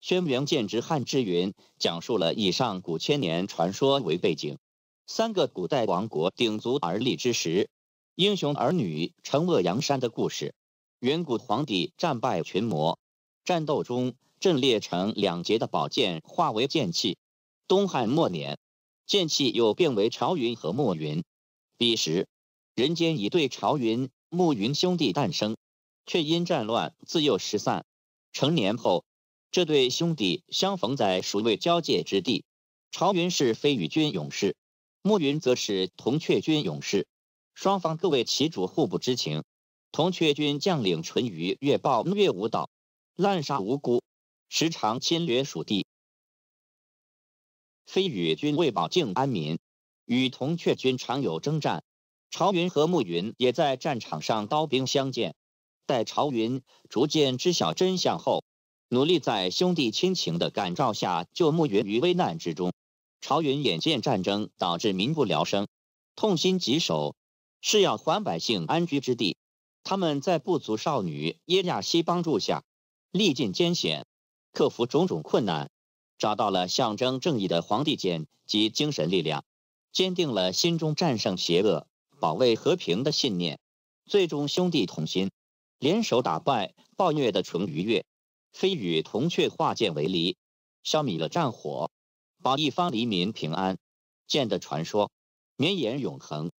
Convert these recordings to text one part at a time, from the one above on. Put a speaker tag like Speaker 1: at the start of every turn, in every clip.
Speaker 1: 轩辕剑之汉之云讲述了以上古千年传说为背景，三个古代王国鼎足而立之时，英雄儿女惩恶扬善的故事。远古皇帝战败群魔，战斗中阵裂成两截的宝剑化为剑气。东汉末年，剑气又变为朝云和暮云。彼时，人间一对朝云、暮云兄弟诞生，却因战乱自幼失散。成年后。这对兄弟相逢在蜀魏交界之地，朝云是飞羽军勇士，暮云则是铜雀军勇士，双方各为其主，互不知情。铜雀军将领淳于越暴虐无道，滥杀无辜，时常侵略蜀地；飞羽军为保境安民，与铜雀军常有征战。朝云和暮云也在战场上刀兵相见。待朝云逐渐知晓真相后，努力在兄弟亲情的感召下救暮云于危难之中。朝云眼见战争导致民不聊生，痛心疾首，是要还百姓安居之地。他们在部族少女耶亚西帮助下，历尽艰险，克服种种困难，找到了象征正义的皇帝剑及精神力量，坚定了心中战胜邪恶、保卫和平的信念。最终兄弟同心，联手打败暴虐的淳于越。飞羽铜雀化剑为犁，消弭了战火，保一方黎民平安。剑的传说绵延永恒。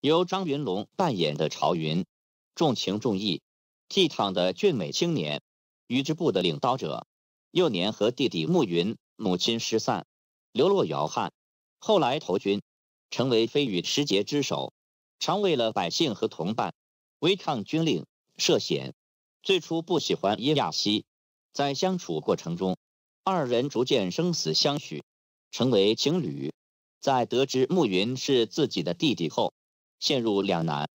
Speaker 1: 由张云龙扮演的朝云，重情重义、倜傥的俊美青年，羽之部的领导者。幼年和弟弟暮云母亲失散，流落姚汉，后来投军，成为飞羽持节之首，常为了百姓和同伴，违抗军令，涉险。最初不喜欢耶亚西，在相处过程中，二人逐渐生死相许，成为情侣。在得知暮云是自己的弟弟后，陷入两难。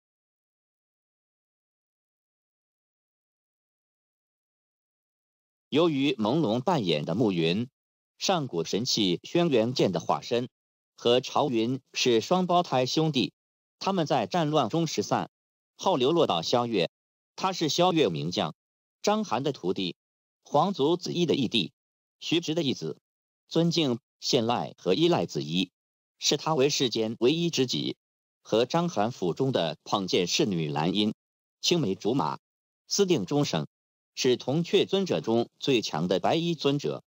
Speaker 1: 由于朦胧扮演的暮云，上古神器轩辕剑的化身，和朝云是双胞胎兄弟，他们在战乱中失散，后流落到萧月。他是萧岳名将章邯的徒弟，皇族子衣的义弟，徐直的义子，尊敬信赖和依赖子衣，视他为世间唯一知己。和章邯府中的捧剑侍女兰因，青梅竹马，私定终生，是铜雀尊者中最强的白衣尊者。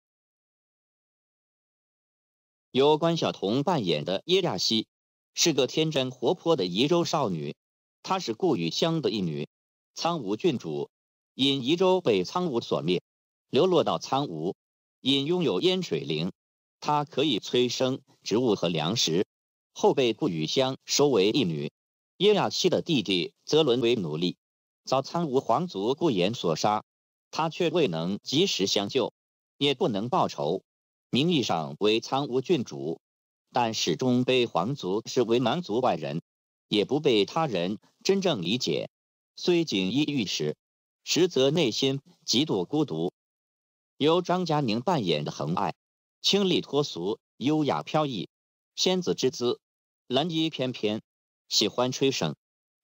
Speaker 1: 由关晓彤扮演的耶亚西，是个天真活泼的宜州少女，她是顾雨香的义女。苍梧郡主因宜州被苍梧所灭，流落到苍梧。因拥有烟水灵，她可以催生植物和粮食。后被顾雨香收为义女。耶亚西的弟弟则沦为奴隶，遭苍梧皇族顾炎所杀。他却未能及时相救，也不能报仇。名义上为苍梧郡主，但始终被皇族视为蛮族外人，也不被他人真正理解。虽锦衣玉食，实则内心极度孤独。由张嘉宁扮演的恒爱，清丽脱俗，优雅飘逸，仙子之姿，兰衣翩翩，喜欢吹笙，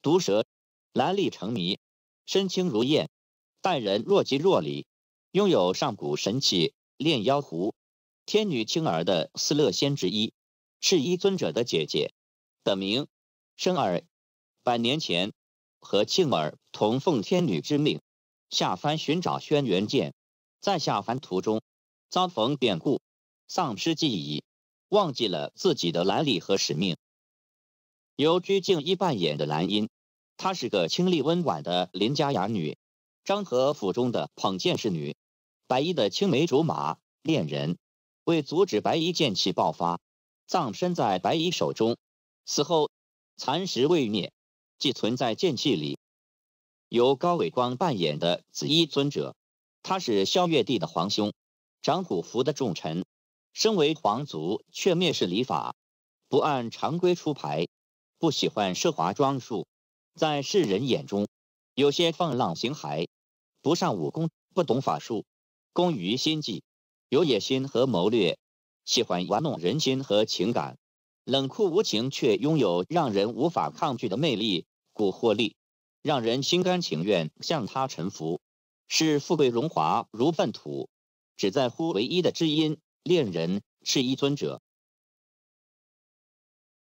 Speaker 1: 毒舌，兰丽成迷，身轻如燕，待人若即若离，拥有上古神器炼妖壶，天女青儿的四乐仙之一，是一尊者的姐姐，本名生儿，百年前。和庆儿同奉天女之命下凡寻找轩辕剑，在下凡途中遭逢变故，丧失记忆，忘记了自己的来历和使命。由鞠婧祎扮演的兰茵，她是个清丽温婉的邻家哑女，张和府中的捧剑侍女，白衣的青梅竹马恋人，为阻止白衣剑气爆发，葬身在白衣手中，死后残石未灭。既存在剑气里，由高伟光扮演的紫衣尊者，他是萧月帝的皇兄，长虎符的重臣，身为皇族却蔑视礼法，不按常规出牌，不喜欢奢华装束，在世人眼中有些放浪形骸，不善武功，不懂法术，工于心计，有野心和谋略，喜欢玩弄人心和情感。冷酷无情，却拥有让人无法抗拒的魅力、蛊惑力，让人心甘情愿向他臣服。视富贵荣华如粪土，只在乎唯一的知音恋人是一尊者。